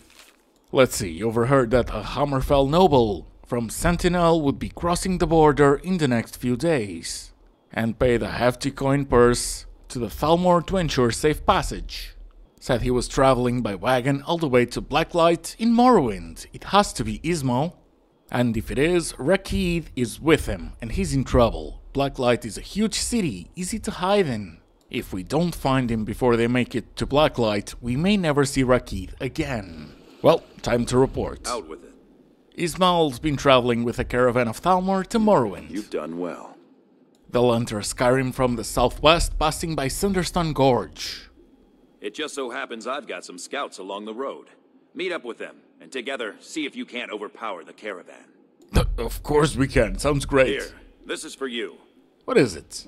S1: Let's see, you overheard that a Hammerfell noble from Sentinel would be crossing the border in the next few days and paid a hefty coin purse to the Thalmor to ensure safe passage. Said he was traveling by wagon all the way to Blacklight in Morrowind. It has to be Ismo. And if it is, Rakid is with him and he's in trouble. Blacklight is a huge city, easy to hide in. If we don't find him before they make it to Blacklight, we may never see Rakid again. Well, time to report.
S8: Out with it.
S1: Ismail's been traveling with a caravan of Thalmor to Morrowind.
S8: You've done well.
S1: They'll enter Skyrim from the southwest, passing by Sunderstone Gorge.
S8: It just so happens I've got some scouts along the road. Meet up with them, and together see if you can't overpower the caravan.
S1: Of course we can, sounds great.
S8: Here, this is for you.
S1: What is it?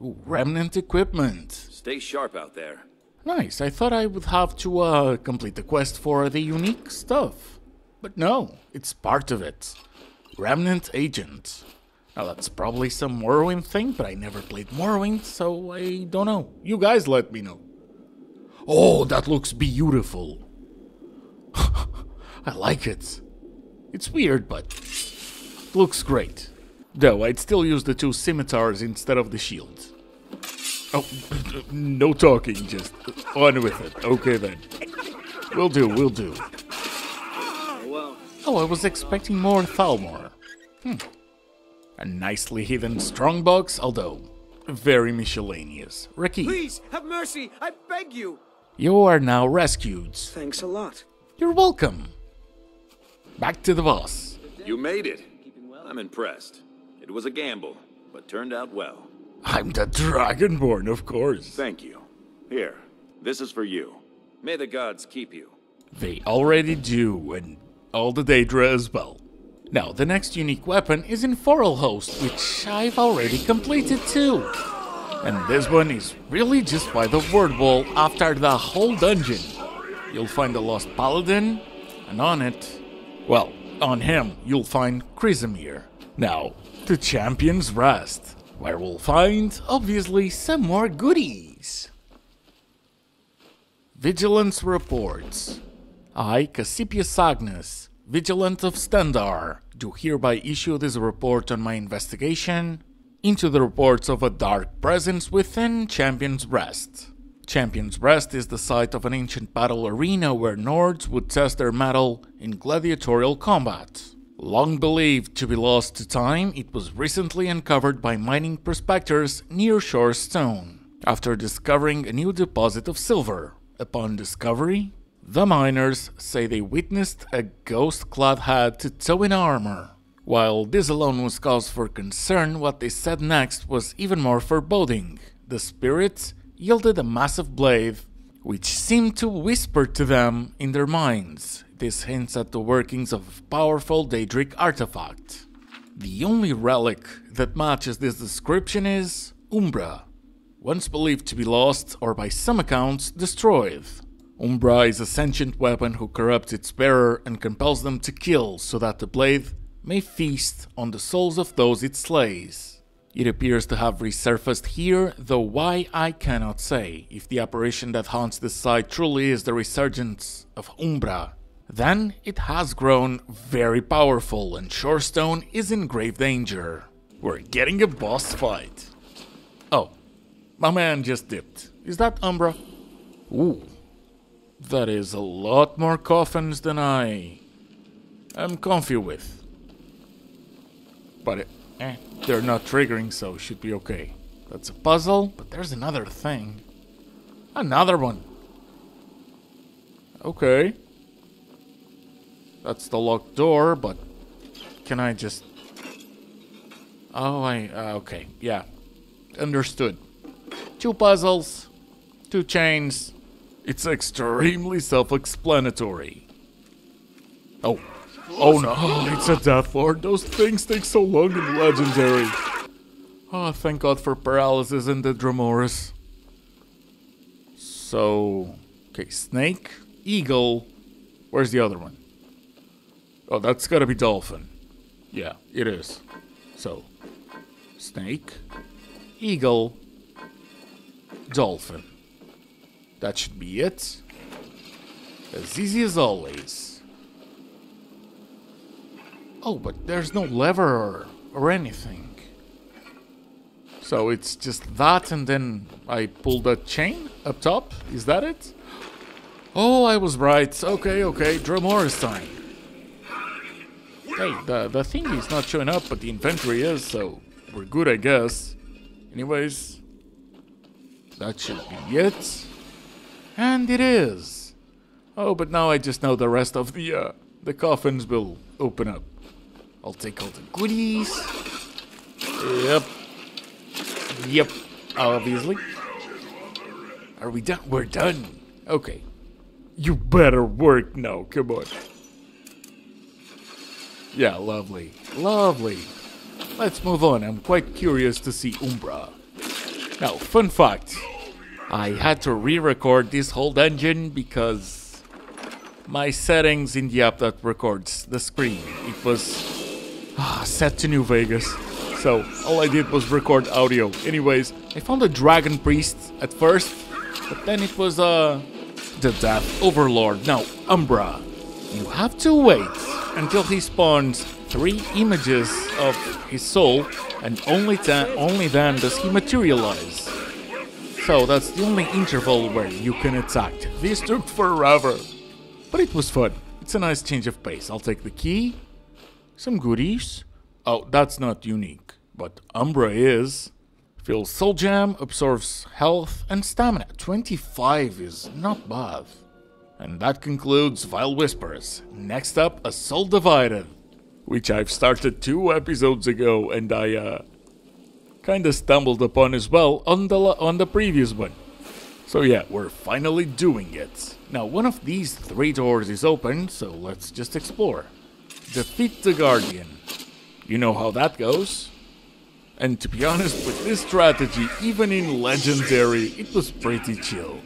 S1: Ooh, remnant equipment.
S8: Stay sharp out there.
S1: Nice, I thought I would have to uh, complete the quest for the unique stuff. But no, it's part of it. Remnant Agent. Now that's probably some Morrowind thing, but I never played Morrowind, so I don't know. You guys let me know. Oh, that looks beautiful. I like it. It's weird, but looks great. Though I'd still use the two scimitars instead of the shield. Oh, no talking, just on with it. Okay then. We'll do, we'll do. Oh, I was expecting more Thalmor. Hmm. A nicely hidden strongbox, although very miscellaneous. Ricky,
S7: Please, have mercy! I beg you!
S1: you are now rescued.
S7: Thanks a lot.
S1: You're welcome. Back to the boss.
S8: You made it. I'm impressed. It was a gamble, but turned out well.
S1: I'm the Dragonborn, of course.
S8: Thank you. Here, this is for you. May the gods keep you.
S1: They already do, and all the Daedra as well. Now, the next unique weapon is in Host, which I've already completed too. And this one is really just by the word wall after the whole dungeon. you'll find the Lost Paladin, and on it, well, on him, you'll find Chrysamir. Now, to Champion's Rest, where we'll find, obviously, some more goodies. Vigilance reports. I, Cassipius Agnus, Vigilant of Stendarr, do hereby issue this report on my investigation into the reports of a dark presence within Champion's Rest. Champion's Rest is the site of an ancient battle arena where Nords would test their mettle in gladiatorial combat. Long believed to be lost to time, it was recently uncovered by mining prospectors near Shor's Stone, after discovering a new deposit of silver. Upon discovery, the miners say they witnessed a ghost clad head to toe in armor. While this alone was cause for concern, what they said next was even more foreboding. The spirits yielded a massive blade, which seemed to whisper to them in their minds. This hints at the workings of a powerful Daedric artifact. The only relic that matches this description is Umbra, once believed to be lost or by some accounts destroyed. Umbra is a sentient weapon who corrupts its bearer and compels them to kill so that the blade may feast on the souls of those it slays. It appears to have resurfaced here, though why I cannot say. If the apparition that haunts this site truly is the resurgence of Umbra, then it has grown very powerful and Shor's Stone is in grave danger. We're getting a boss fight. Oh, my man just dipped. Is that Umbra? Ooh, that is a lot more coffins than I am comfy with. But eh, they're not triggering, so should be okay. That's a puzzle, but there's another thing. Another one. Okay. That's the locked door, but can I just... Oh, I... Uh, okay, yeah. Understood. Two puzzles, two chains. It's extremely self-explanatory. Oh. Oh no, it's a Death Lord. Those things take so long in Legendary. Oh, thank God for paralysis and the Dremoras. So... Okay, Snake, Eagle... Where's the other one? Oh, that's gotta be Dolphin. Yeah, it is. So, Snake, Eagle, Dolphin. That should be it. As easy as always. Oh, but there's no lever or, or anything. So it's just that and then I pull the chain up top? Is that it? Oh, I was right. Okay, okay. Dremoras time. Hey, the, the thing is not showing up, but the inventory is, so we're good, I guess. Anyways, that should be it. And it is. Oh, but now I just know the rest of the, uh, the coffins will open up. I'll take all the goodies. Yep. Yep. Obviously. Are we done? We're done. Okay. You better work now. Come on. Yeah, lovely. Lovely. Let's move on. I'm quite curious to see Umbra. Now, fun fact. I had to re-record this whole dungeon because my settings in the app that records the screen, it was ah, set to New Vegas. So all I did was record audio. Anyways, I found a dragon priest at first, but then it was uh the Death Overlord. Now, Umbra, you have to wait until he spawns three images of his soul, and only only then does he materialize. So that's the only interval where you can attack. This took forever, but it was fun. It's a nice change of pace. I'll take the key, some goodies. Oh, that's not unique, but Umbra is. Fills soul gem, absorbs health and stamina. 25 is not bad. And that concludes Vile Whispers. Next up, A Soul Divided, which I've started two episodes ago and I uh, kinda stumbled upon as well on the, on the previous one. So yeah, we're finally doing it. Now one of these three doors is open, so let's just explore. Defeat the Guardian. You know how that goes. And to be honest, with this strategy, even in Legendary, it was pretty chill.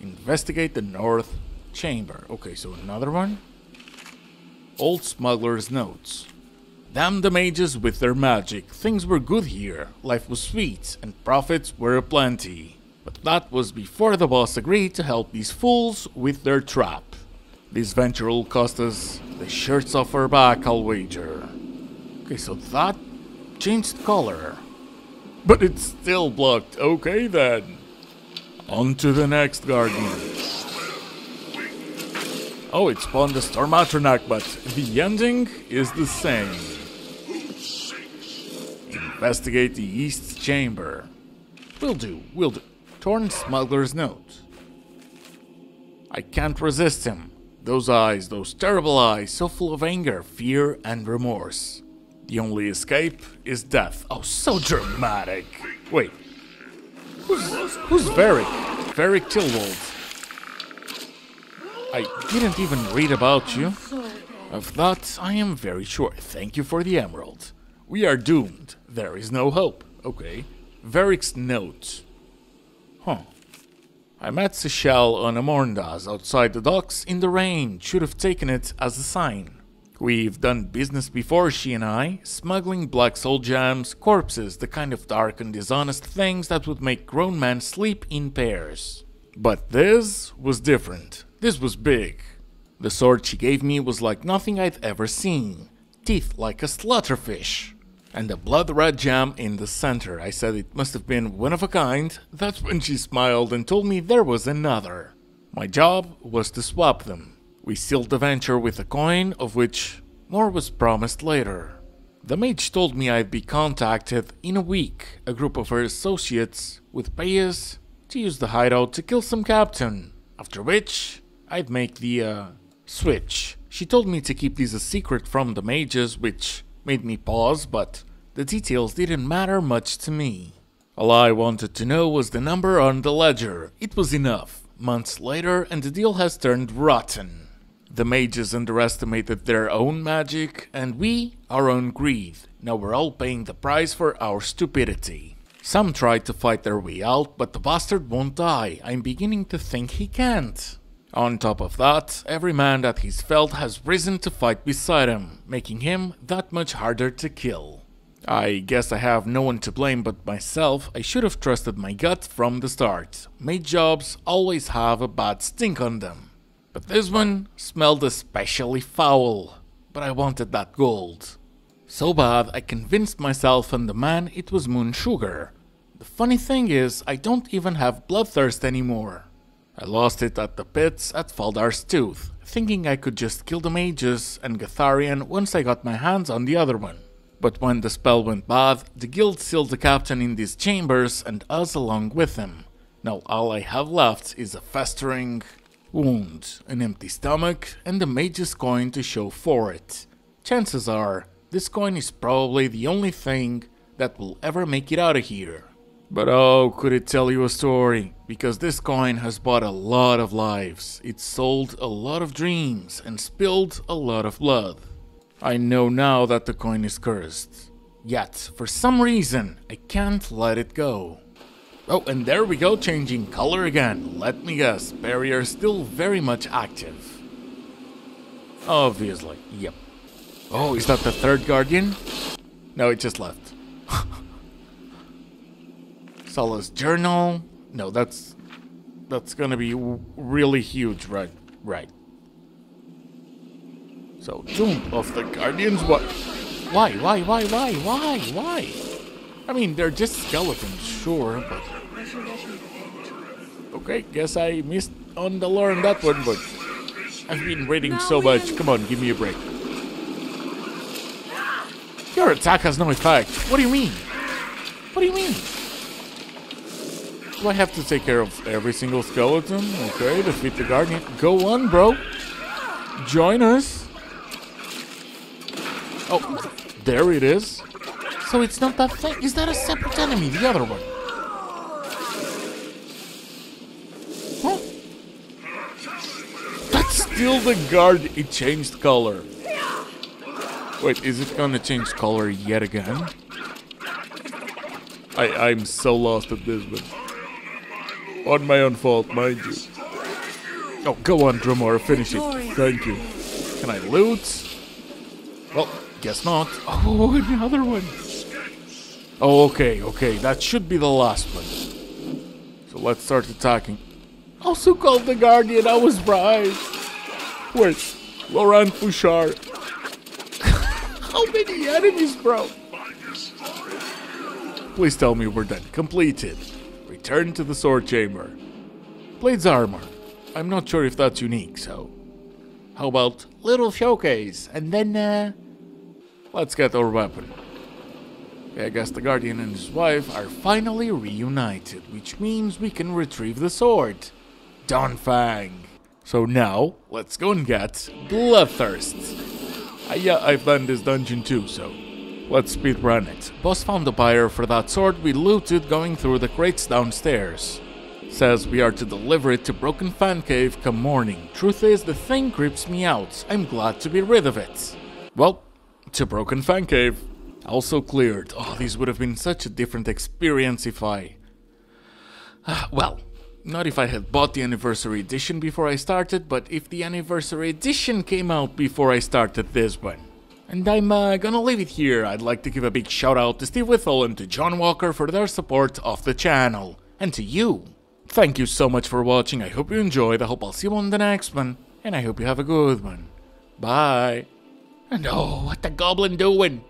S1: Investigate the north chamber. Okay, so another one. Old smuggler's notes. Damn the mages with their magic. Things were good here. Life was sweet, and profits were aplenty. But that was before the boss agreed to help these fools with their trap. This venture will cost us the shirts off our back, I'll wager. Okay, so that changed color. But it's still blocked. Okay then. On to the next garden. Oh, it spawned a Storm but the ending is the same. Investigate the East Chamber. Will do, will do. Torn Smuggler's Note. I can't resist him. Those eyes, those terrible eyes, so full of anger, fear, and remorse. The only escape is death. Oh, so dramatic. Wait. Who's, who's Varric? Varric Tillwald. I didn't even read about you. Of that, I am very sure. Thank you for the emerald. We are doomed. There is no hope. Okay. Varric's note. Huh. I met Seychelle on Amorndas outside the docks in the rain. Should have taken it as a sign. We've done business before, she and I, smuggling black soul gems, corpses, the kind of dark and dishonest things that would make grown men sleep in pairs. But this was different. This was big. The sword she gave me was like nothing I'd ever seen. Teeth like a slaughterfish. And a blood red gem in the center. I said it must have been one of a kind. That's when she smiled and told me there was another. My job was to swap them. We sealed the venture with a coin, of which more was promised later. The mage told me I'd be contacted in a week. A group of her associates with pay us to use the hideout to kill some captain. After which, I'd make the uh, switch. She told me to keep this a secret from the mages, which made me pause, but the details didn't matter much to me. All I wanted to know was the number on the ledger. It was enough. Months later, and the deal has turned rotten. The mages underestimated their own magic, and we our own greed. Now we're all paying the price for our stupidity. Some tried to fight their way out, but the bastard won't die. I'm beginning to think he can't. On top of that, every man that he's felt has risen to fight beside him, making him that much harder to kill. I guess I have no one to blame but myself. I should have trusted my gut from the start. Made jobs always have a bad stink on them. But this one smelled especially foul. But I wanted that gold. So bad I convinced myself and the man it was moon sugar. The funny thing is, I don't even have bloodthirst anymore. I lost it at the pits at Faldar's Tooth, thinking I could just kill the mages and Gatharian once I got my hands on the other one. But when the spell went bad, the guild sealed the captain in these chambers and us along with him. Now all I have left is a festering wound, an empty stomach, and the mage's coin to show for it. Chances are, this coin is probably the only thing that will ever make it out of here. But oh, could it tell you a story? Because this coin has bought a lot of lives, it sold a lot of dreams, and spilled a lot of blood. I know now that the coin is cursed. Yet, for some reason, I can't let it go. Oh, and there we go, changing color again. Let me guess, barrier is still very much active. Obviously, yep. Oh, is that the third guardian? No, it just left. Solace journal. No, that's that's gonna be really huge, right? Right. So, Tomb of the Guardians. What? Why? Why? Why? Why? Why? Why? I mean, they're just skeletons, sure, but okay. Guess I missed on the lore on that one, but I've been reading so much. Come on, give me a break. Your attack has no effect. What do you mean? What do you mean? Do I have to take care of every single skeleton? Okay, defeat the guardian. Go on, bro. Join us. Oh, there it is. So it's not that thing. Is that a separate enemy? The other one. Huh? That's still the guard. It changed color. Wait, is it gonna change color yet again? I I'm so lost at this one. On my own fault, mind you. Oh, go on, Dremora, finish it. Thank you. Can I loot? Well, guess not. Oh, another one. Oh, okay, okay. That should be the last one. So let's start attacking. Also called the Guardian, I was right. Where's Laurent Bouchard? How many enemies, bro? Please tell me we're done. Completed. Return to the sword chamber. Blades armor. I'm not sure if that's unique, so. How about little showcase? And then, uh. Let's get our weapon. Okay, I guess the Guardian and his wife are finally reunited, which means we can retrieve the sword. Dawnfang. So now, let's go and get Bloodthirst. Uh, yeah, I've done this dungeon too, so let's speedrun it. Boss found the buyer for that sword we looted going through the crates downstairs. Says we are to deliver it to Broken Fang Cave come morning. Truth is, the thing creeps me out. I'm glad to be rid of it. Well, to Broken Fang Cave. Also cleared. Oh, this would have been such a different experience if I. Well, not if I had bought the anniversary edition before I started, but if the anniversary edition came out before I started this one. And I'm uh, gonna leave it here. I'd like to give a big shout out to Steve Whittle and to John Walker for their support of the channel. And to you. Thank you so much for watching. I hope you enjoyed. I hope I'll see you on the next one. And I hope you have a good one. Bye. And oh, what the goblin doing?